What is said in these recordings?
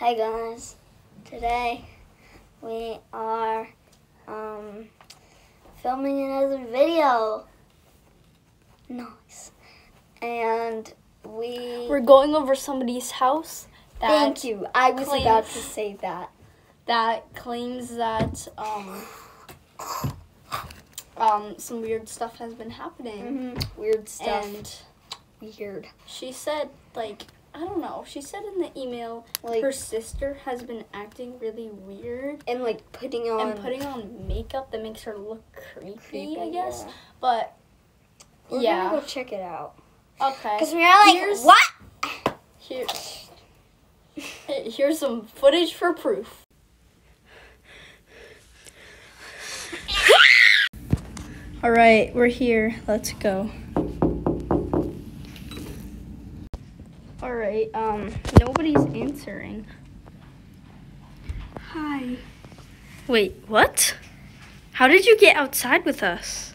Hi guys. Today we are um, filming another video. Nice. And we We're going over somebody's house that Thank you. I was claims- about to say that. that claims that um um some weird stuff has been happening. hmm Weird stuff. And Weird. she said like I don't know. She said in the email Like her sister has been acting really weird and like putting on and putting on makeup that makes her look creepy, creepy, I guess. yeah. But We're yeah. gonna go check it out. Okay. Cause we are like, Here's- what? Here, here's some footage for proof. All right, we're here. Let's go. All right, um, nobody's answering. Hi. Wait, what? How did you get outside with us?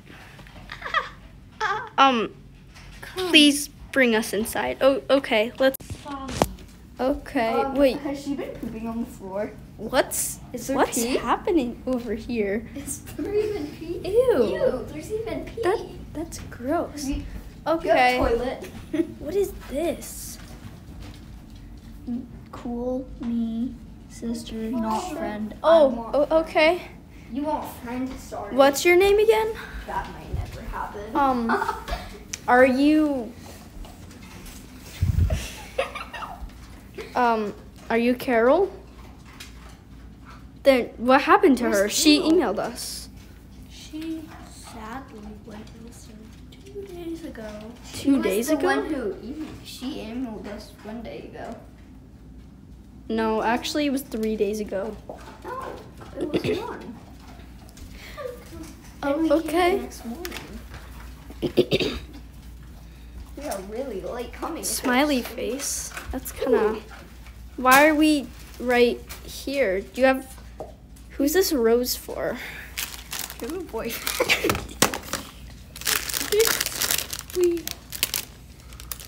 Um, please bring us inside. Oh, okay. Let's. Okay. Um, wait. Has she been pooping on the floor? What's Is there what's pee? happening over here? Is there even pee? Ew. Ew, there's even pee. That that's gross. Okay. toilet. what is this? Cool me, sister, not friend. Oh, oh, okay. You want friend sorry. What's your name again? That might never happen. Um, Are you um are you Carol? Then what happened to her? Where's She emailed us She sadly went missing two days ago. Two days ago. One who she emailed us one day ago. No, actually it was three days ago. No, it was one. Oh, And we came okay. the Next morning. We are really late coming. with Smiley this. face. That's kind of. Why are we right here? Do you have? Who's this rose for? You have a boyfriend. We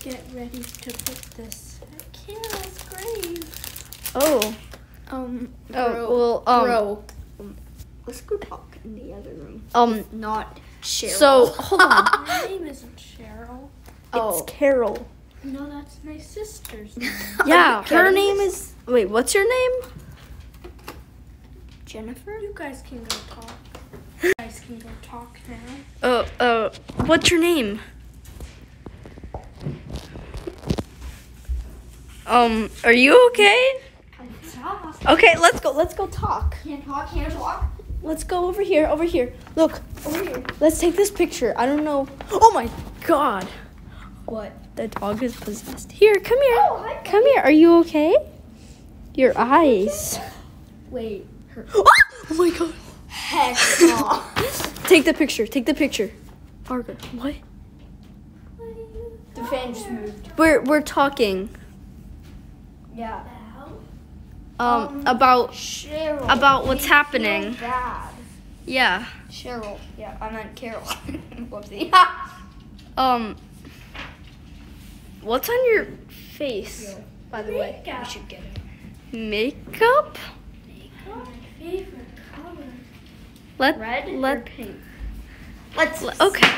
get ready to put this at Kara's grave. Oh. Um, Oh well. Um. Bro, let's go talk in the other room. Um. Not Cheryl. So hold on. my name isn't Cheryl. Oh. It's Carol. No, that's my sister's name. Yeah. Her kidding? name is. Wait. What's your name? Jennifer. You guys can go talk. You guys can go talk now. Uh. Uh. What's your name? Um. Are you okay? Okay. Let's go. Let's go talk. Can't talk. Can't talk. Let's go over here. Over here. Look. Over here. Let's take this picture. I don't know. Oh my god. What? The dog is possessed. Here, come here. Oh, hi, come here. Are you okay? Your eyes. Wait. Her. oh my god. Heck no. Take the picture. Take the picture. Parker, what? the fan just moved. We're we're talking Yeah. Um, about Cheryl. About what's happening. Yeah. Cheryl. Yeah, I meant Carol. Whoopsie. Um What's on your face? By the way, Makeup. should get it. makeup? My favorite color. Let Red or let pink? Let's. le- okay.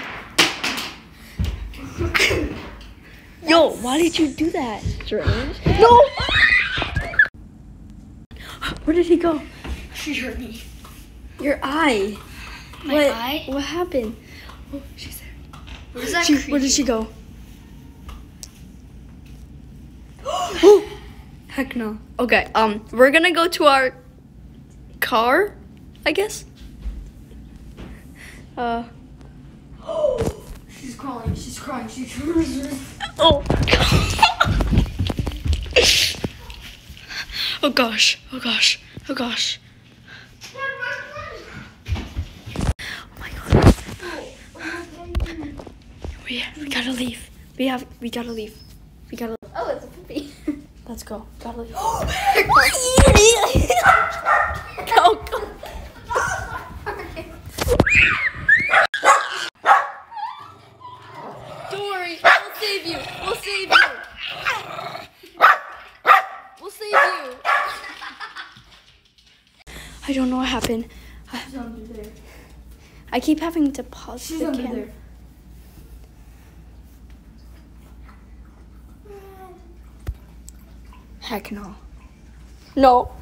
Yo, why did you do that? Strange. No. Where did he go? Journey. Your eye. My what? eye? What happened? Oh, she's there. Where's that She, where did she go? oh, heck no. Okay, um, we're gonna go to our car, I guess. Uh, She's crawling. She's crying. She's crying. oh. Oh gosh, oh gosh, oh gosh. Oh my god. We, we gotta leave. We have, we gotta leave. We gotta Oh, it's a puppy. Let's go. Gotta leave. oh, go, go. Don't worry. We'll save you. We'll save you. We'll save you. I don't know what happened. She's under there. I keep having to pause She's the under camera. there. Heck. No. no,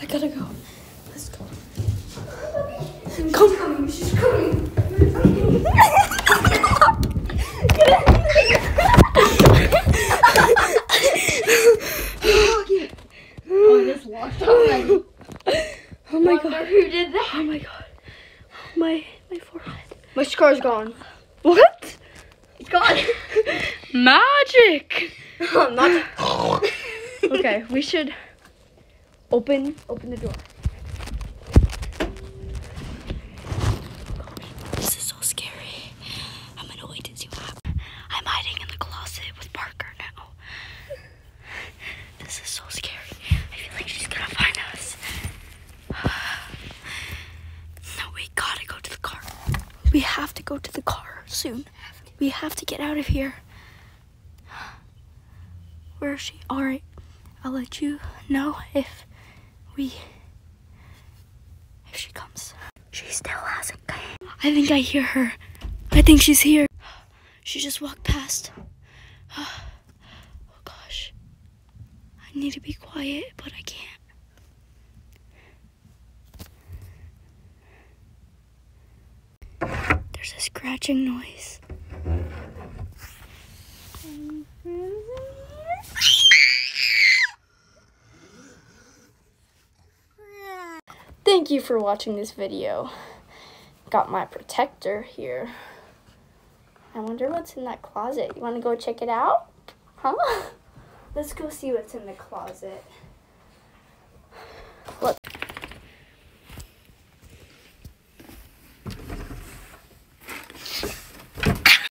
I gotta go. Let's go. Come. coming. She's coming. Oh. Oh my god. Who did that? Oh my god. My my forehead. My scar's gone. What? It's gone. Magic. Not. Okay, we should open open the door. This is so scary. I'm gonna wait to see what happens. I'm hiding in the closet with Parker now. This is so scary. I feel like she's gonna find us. No, we gotta go to the car. We have to go to the car soon. We have to get out of here. Where is she? Alright. I'll let you know if we if she comes. She still hasn't come. I think I hear her. I think she's here. She just walked past. Oh gosh. I need to be quiet, but I can't. There's a scratching noise. Thank you for watching this video. Got my protector here. I wonder what's in that closet. You want to go check it out? Huh? Let's go see what's in the closet. Look.